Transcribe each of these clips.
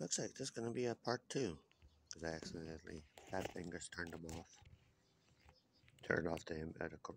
Looks like there's going to be a part two. Because I accidentally, fat fingers turned them off. Turned off the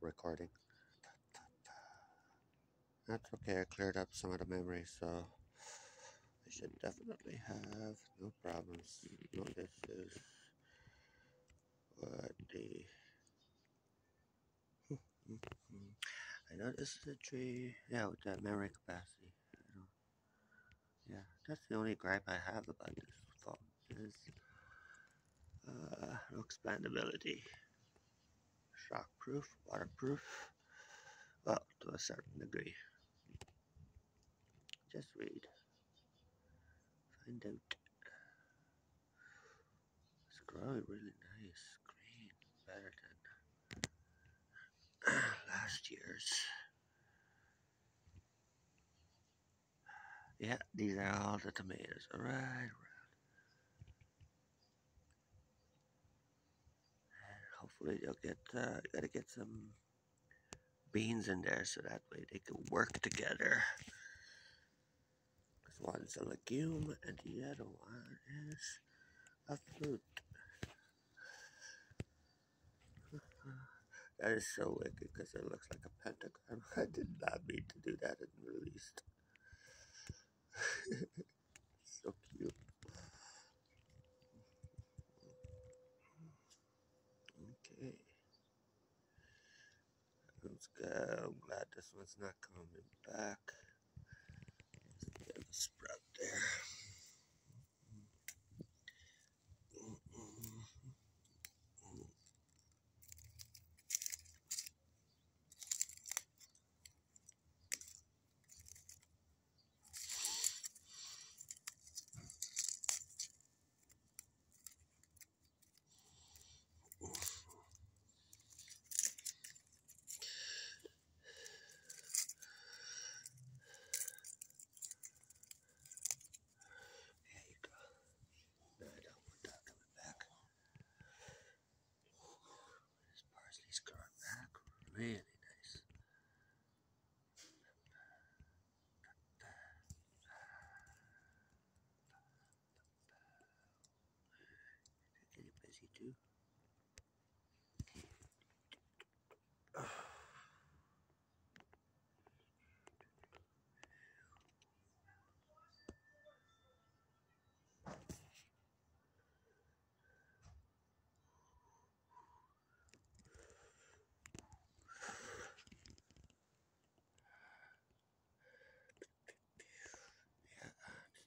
recording. That's okay, I cleared up some of the memory, so I should definitely have no problems. No issues. What the... I know this is a tree. Yeah, with that memory capacity. That's the only gripe I have about this phone is uh, no expandability. Shockproof, waterproof, well, to a certain degree. Just read. Find out. It's growing really nice. Green. Better than last year's. Yeah, these are all the tomatoes. All right, around. hopefully they'll get, uh, gotta get some beans in there so that way they can work together. This one's a legume and the other one is a fruit. that is so wicked because it looks like a pentagram. I did not mean to do that in the least. So cute. Okay. Let's go. I'm glad this one's not coming back. There's a sprout there. Really nice. Getting too.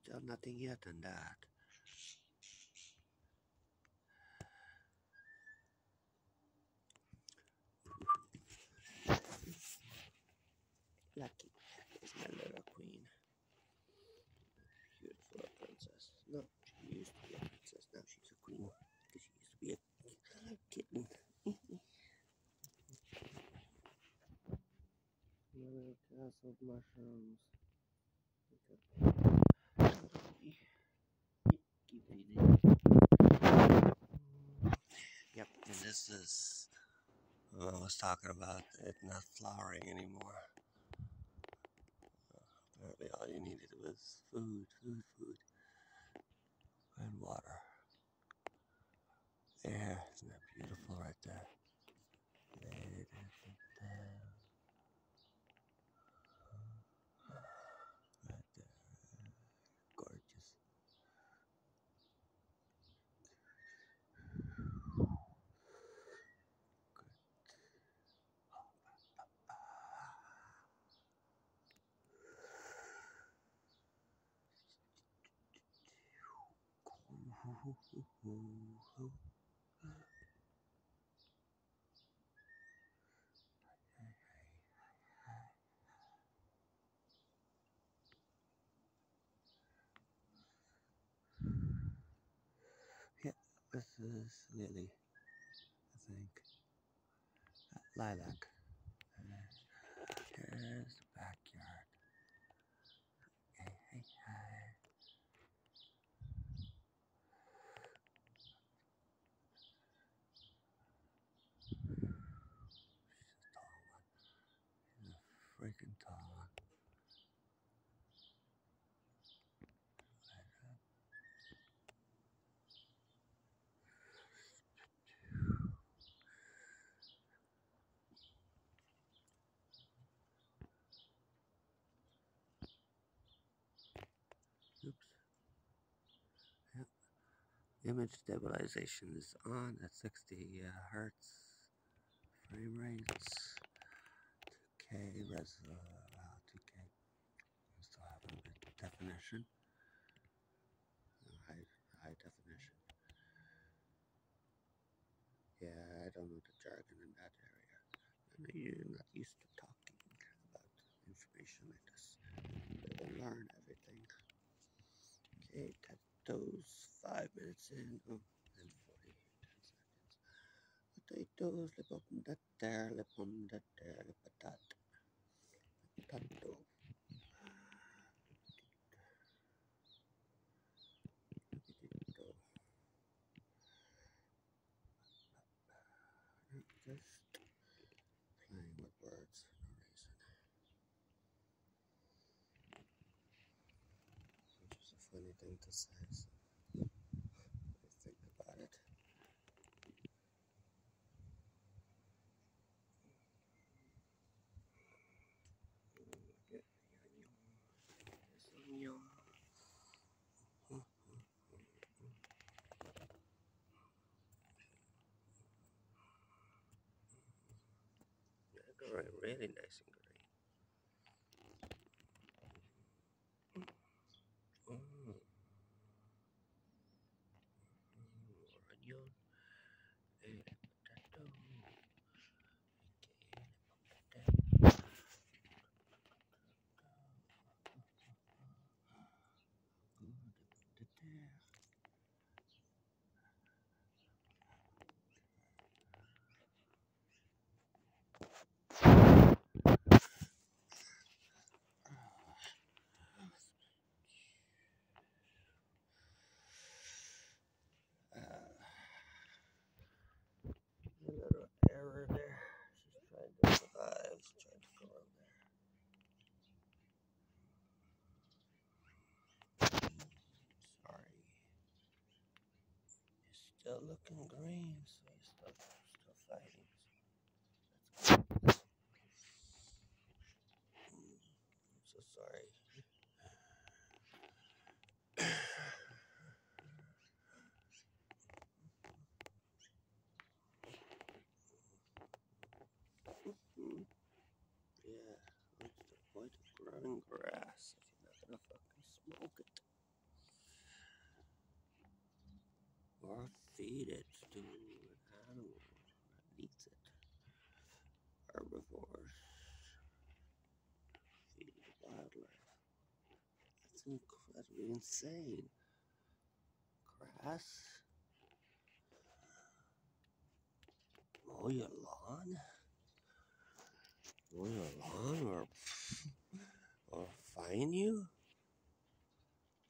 Still nothing yet on that. Lucky is my little queen. Beautiful princess. No, she used to be a princess. Now she's a queen. Because she used to be a kitten. Another castle of mushrooms. Yep, and this is what I was talking about it not flowering anymore. All you needed was food, food, food, and water. Yeah, isn't that beautiful right there? Yeah, this is Lily, I think. Lilac. Uh, Image stabilization is on at 60 uh, hertz. Frame rates. 2K res. Uh, 2K. Still have a bit definition. High, high definition. Yeah, I don't know the jargon in that area. And you're not used to talking about information like this. You gotta learn everything. Okay, tap those five minutes in. Oh, and 40, 10 seconds. Potatoes, lip up that there, lip on that there, lip at that. Potato. Just playing with words funny thing to say, so I think about it. Really, really nice and green. Mm. Mm. Onion and potato. Okay, potato. Good potato. Uh, a little error there. She's trying to survive. She's trying to go in there. Sorry. You're still looking green, so you're still still fighting. So I'm so sorry. Mm, Yeah, what's the point of growing grass if you're not gonna fucking smoke it or feed it to an animal that needs it? Herbivores feeding the wildlife. That's incredibly insane. Grass? Mow your lawn? Mow your lawn or or fine you?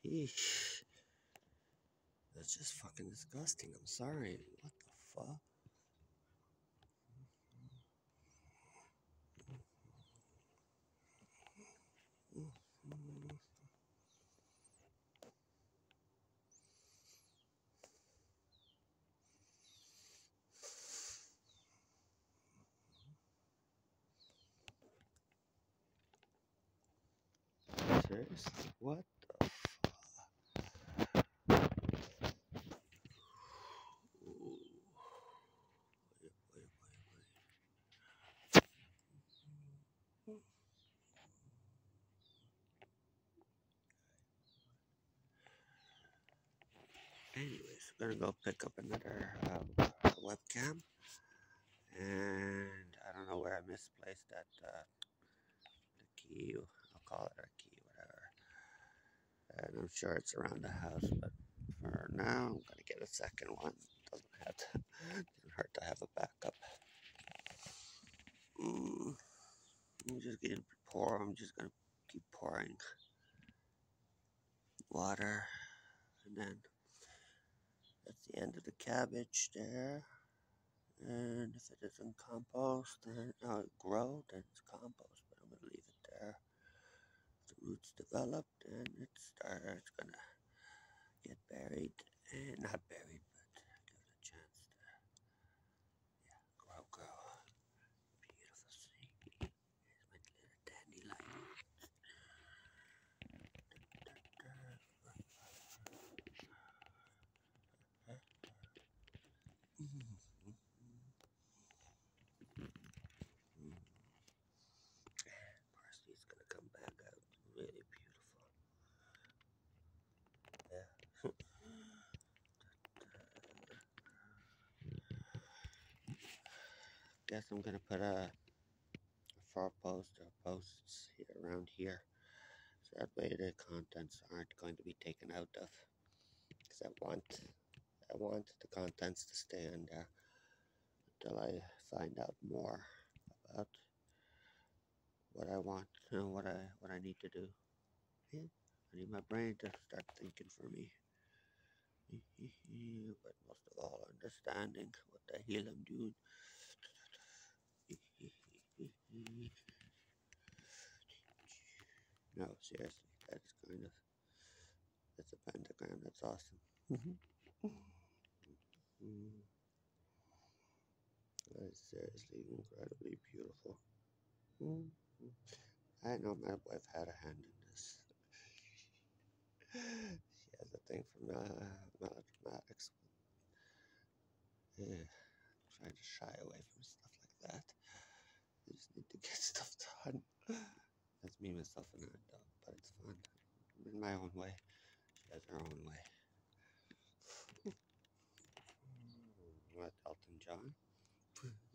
Eesh. That's just fucking disgusting. I'm sorry. What the fuck? What Anyways, we're gonna go pick up another um, webcam, and I don't know where I misplaced that uh, the key. I'll call it a key, whatever. And I'm sure it's around the house, but for now, I'm gonna get a second one. Doesn't have to. Doesn't hurt to have a backup. Mm, I'm just gonna pour. I'm just gonna keep pouring water, and then the end of the cabbage there. And if it doesn't compost, then uh, grow, then it's compost. But I'm gonna leave it there. The roots develop, and it starts gonna get buried, and not buried, but give it a chance to yeah grow, grow. Beautiful thing. Here's my little dandelion. Guess I'm gonna put a, a far post or posts here around here. So that way the contents aren't going to be taken out of. Because I want I want the contents to stay in there until I find out more about what I want and what I what I need to do. Yeah, I need my brain to start thinking for me. but most of all, understanding what the hell I'm doing. No, seriously, that is kind of that's a pentagram. That's awesome. Mm. That is seriously incredibly beautiful. Mm. I know my wife had a hand in this. she has a thing for melodramatics. Yeah, trying to shy away from stuff like that. I just need to get stuff done. That's me, myself, and I, but it's fun. I'm in my own way. She has her own way. What, Elton John?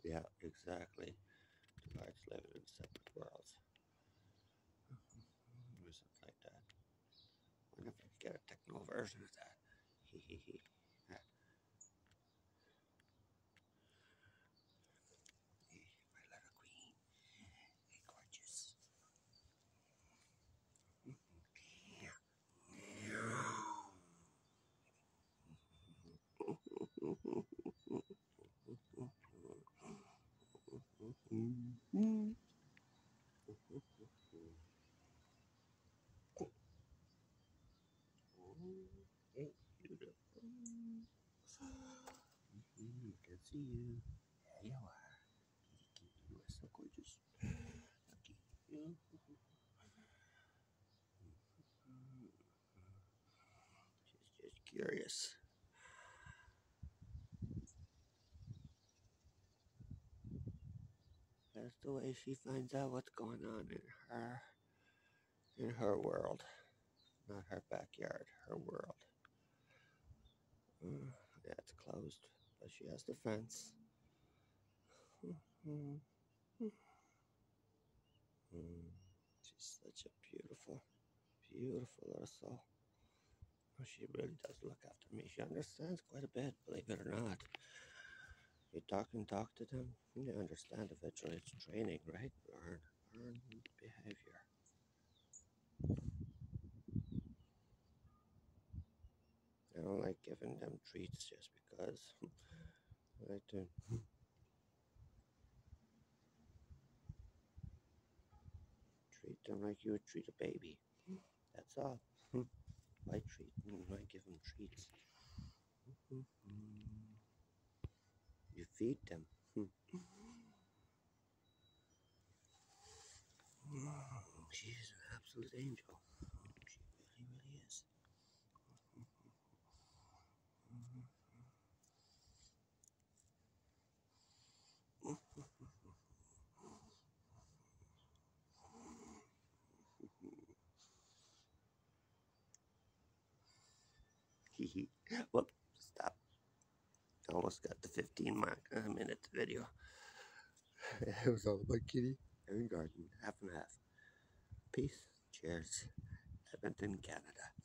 yeah, exactly. Two hearts living in separate worlds. Or something like that. wonder if I could get a techno version of that. Hee hee hee. My little queen. Hey, gorgeous. Mm-hmm. Hey, beautiful. Mm, can see you. There you are. You are so gorgeous. You. She's just curious. That's the way she finds out what's going on in her in her world. Not her backyard, her world. Uh, yeah, it's closed, but she has the fence. Mm, she's such a beautiful, beautiful little soul. She really does look after me. She understands quite a bit, believe it or not. You talk and talk to them, they understand eventually. It's training, right? Learn, learn behavior. I don't like giving them treats just because I like to. Treat them like you would treat a baby. That's all. I treat them? Why give them treats? You feed them. She's an absolute angel. She really, really is. Whoop, stop. Almost got the 15 mark, uh, minute video. it was all about Kitty and Garden, half and half. Peace. Cheers. Edmonton, Canada.